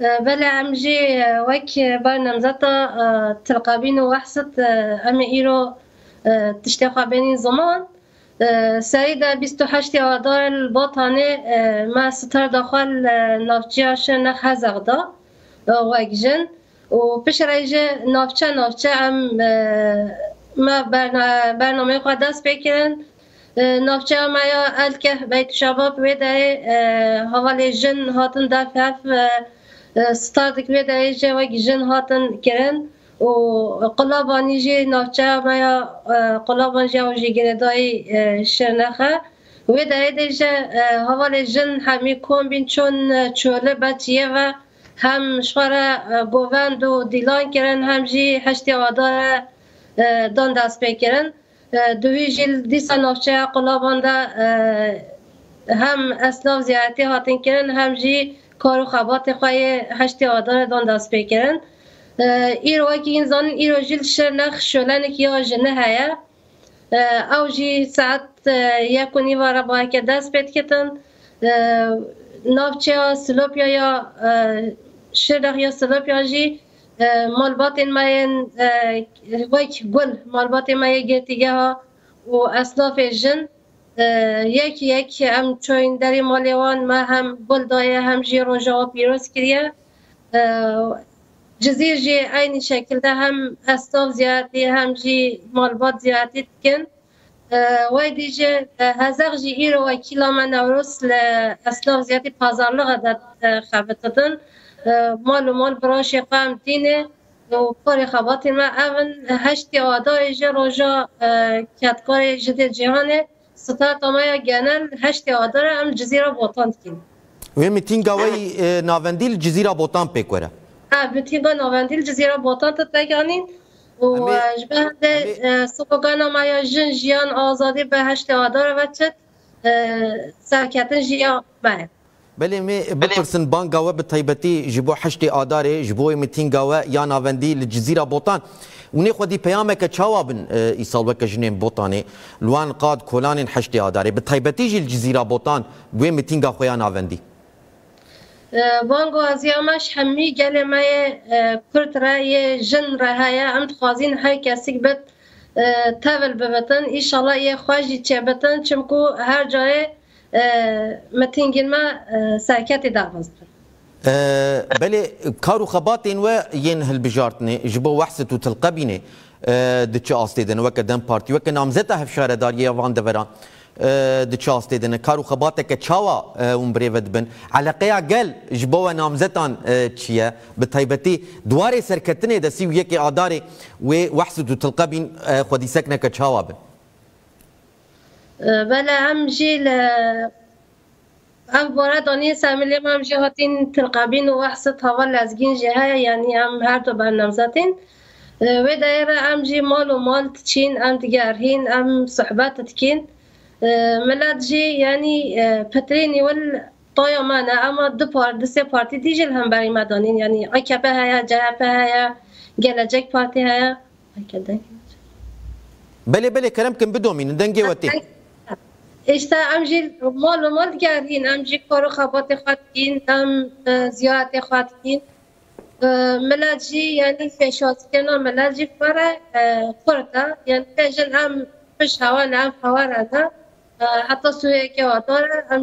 بلا عم جي آه، وك آه، برنامجتا آه، تلقى بينو وحصت أمي إيرو تشتاقى بيني زمان. سيدة بيستو حشتي ودار البطاني ما ستار دخل نفجي عشان نخزق دا وك جن. و وبش رايجة نافجة نافجة عم ما برنامج قد دست بکرن نافچه ما یا الکه بیت شباب ویده هوال جن هاتن دفعه ستارتك بيدا ايجا وك جن هاتن كرن و قلاباني جي نافچا مايا قلابان جا وجي گرداي شرنخه ويدا ايجا هوال جن همي كون بين چون چوله بچيه و هم شوارا گووند و دیلان کرن هم جی هشتی آدار دان دست بکرن دوی جیل دیسا نافچه قلابان دا هم اسلاف زیارتی هاتن کرن هم جی کار و خبات خواه هشتی آدار دان دست بکرن ایرو اکی این زانین ایرو جیل شر نخ شولن که یا جنه هیا. او جی ساعت یک و نیوارا با که دست بید کتن. نافچه ها سلوپیا یا شرخ یا سلوپیا جی مالبات ماین وک گل مالبات مای گرتیگه ها و اصلاف جن. یکی یکی هم چوین دری مالیوان ما هم بلدایه هم جی روژا و پیروز کریه. جزیر جی این شکل ده هم استاف زیادی هم جی مالبات زیادی کن وای دیجه هزاق جی و کیلا من نوروس اسلاف زیادی پازارلغه داد خبتدن مال و مال براش قام دینه. و کار خبات ما اون هشتی آدار جی روژا کتکار جدید جهانه ستات مایا گنل هشت آدار ام جزیره بوتان کن و میتینگا وی ناوندیل جزیره بوتان پیکوره اه میتینگا ناوندیل جزیره بوتان تتگانین و جبهد سوکانا مایا جن جیان آزادی به هشت آدار و چت سرکتن جیان باید بله می بپرسن بانگا و به تایبتی جبو حشت آداره جبو میتینگا و یا ناوندی لجزیره بوتان ونی خودی پیامه که چاوا بن ایسال وک جنین بوتانه لوان قاد کولان حشت آداره به تایبتی جل جزیره بوتان بو میتینگا خویا ناوندی بانگو از یامش همی گل مای کرد رای جن رهایا ام خوازین هر کسی بد تاول ببتن ایشالله یه خواجی چه بتن چمکو هر جای متینگین ما سرکت داغز أه بلي كارو خباتين وين هالبجارتني جبو وحسة وتلقبيني أه دتش أستيدن وكدن بارتي وك نامزتها هفشارة دارية وان دفران أه دتش أستيدن كارو خباتك تشاوا ومبريفد بن على قيا قال جبو نامزتان تشيا بتايبتي دواري سركتني دسي ويكي عداري وحسة وتلقبين خودي سكنك تشاوا بن بله هم جیل ام بارا دانی سمیلی هم جهاتین تلقابین و وحصت هوا لزگین جهه یعنی هم هر دو برنامزاتین و دایره ام جی مال و مال تچین ام دیگرهین ام صحبت تکین. ملاد جی یعنی پترینی ول طایا مانا اما دو پار دو سه پارتی دیجل هم برای مدانین یعنی اکپه هیا جهپه هیا گلجک پارتی هیا. بله بله کرم کن بدومین. دنگی وتی û mal digerîn em jî kar û xebatê xwe dikîn em ziyaretê xwe dikîn milet jî yanî pêşwazîkirina milet jî xwere xurt e yani pêjin em piş hewa li em hewera de heta sûyekê wa dare em